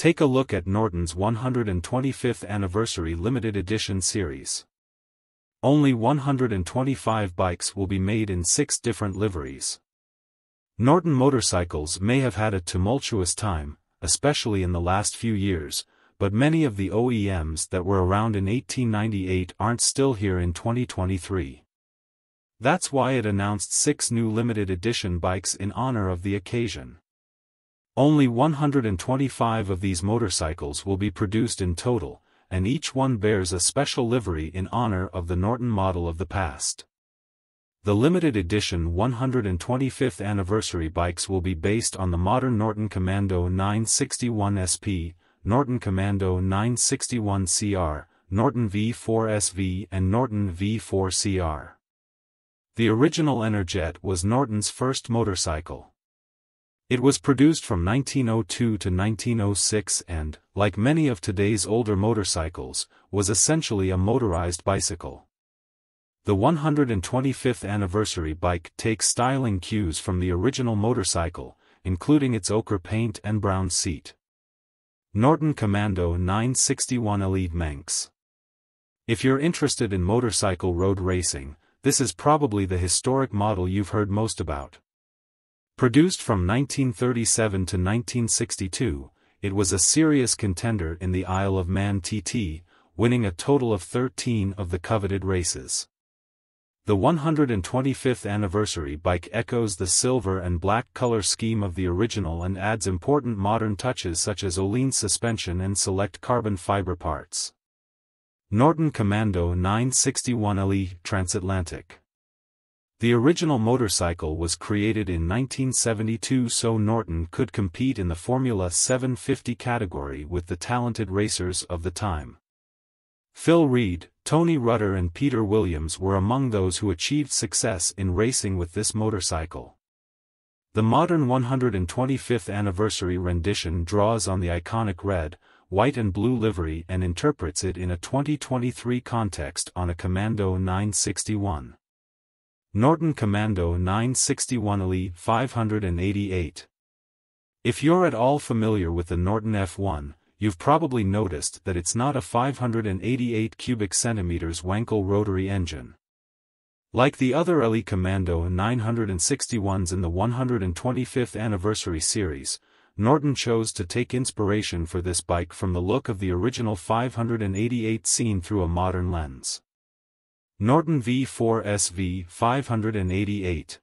Take a look at Norton's 125th Anniversary Limited Edition series. Only 125 bikes will be made in six different liveries. Norton motorcycles may have had a tumultuous time, especially in the last few years, but many of the OEMs that were around in 1898 aren't still here in 2023. That's why it announced six new limited edition bikes in honor of the occasion. Only 125 of these motorcycles will be produced in total, and each one bears a special livery in honor of the Norton model of the past. The limited edition 125th anniversary bikes will be based on the modern Norton Commando 961 SP, Norton Commando 961 CR, Norton V4 SV and Norton V4 CR. The original Energette was Norton's first motorcycle. It was produced from 1902 to 1906 and, like many of today's older motorcycles, was essentially a motorized bicycle. The 125th anniversary bike takes styling cues from the original motorcycle, including its ochre paint and brown seat. Norton Commando 961 LE Manx. If you're interested in motorcycle road racing, this is probably the historic model you've heard most about. Produced from 1937 to 1962, it was a serious contender in the Isle of Man TT, winning a total of 13 of the coveted races. The 125th anniversary bike echoes the silver and black color scheme of the original and adds important modern touches such as Öhlins suspension and select carbon fiber parts. Norton Commando 961 LE Transatlantic the original motorcycle was created in 1972 so Norton could compete in the Formula 750 category with the talented racers of the time. Phil Read, Tony Rutter and Peter Williams were among those who achieved success in racing with this motorcycle. The modern 125th anniversary rendition draws on the iconic red, white and blue livery and interprets it in a 2023 context on a Commando 961. Norton Commando 961 LE 588. If you're at all familiar with the Norton F1, you've probably noticed that it's not a 588 cubic centimeters Wankel rotary engine. Like the other LE Commando 961s in the 125th anniversary series, Norton chose to take inspiration for this bike from the look of the original 588 seen through a modern lens. Norton V4 SV 588.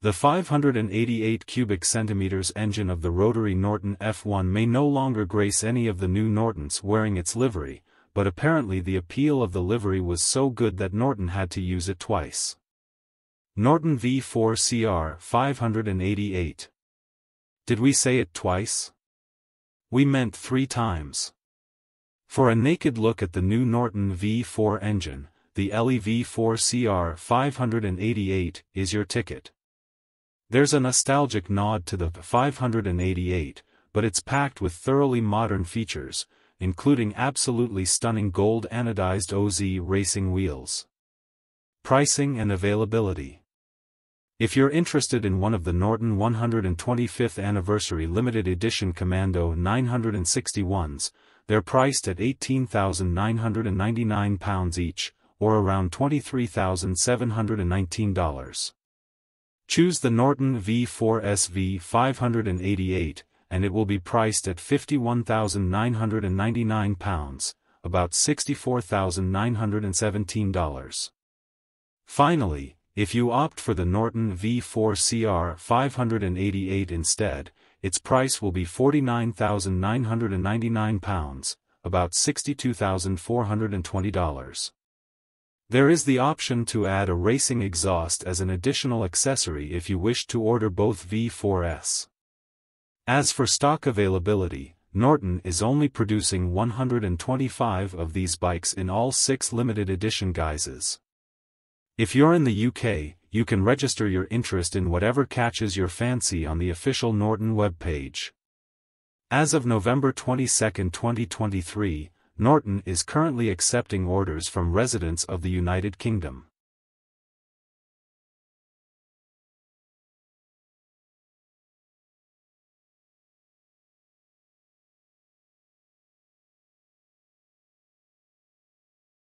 The 588 cubic centimeters engine of the rotary Norton F1 may no longer grace any of the new Nortons wearing its livery, but apparently the appeal of the livery was so good that Norton had to use it twice. Norton V4 CR 588. Did we say it twice? We meant three times. For a naked look at the new Norton V4 engine, the LEV4CR 588 is your ticket. There's a nostalgic nod to the 588, but it's packed with thoroughly modern features, including absolutely stunning gold anodized OZ racing wheels. Pricing and availability. If you're interested in one of the Norton 125th Anniversary Limited Edition Commando 961s, they're priced at £18,999 each, or around $23,719. Choose the Norton V4SV 588, and it will be priced at £51,999, about $64,917. Finally, if you opt for the Norton V4CR 588 instead, its price will be £49,999, about $62,420. There is the option to add a racing exhaust as an additional accessory if you wish to order both V4S. As for stock availability, Norton is only producing 125 of these bikes in all six limited edition guises. If you're in the UK, you can register your interest in whatever catches your fancy on the official Norton webpage. As of November 22, 2023, Norton is currently accepting orders from residents of the United Kingdom.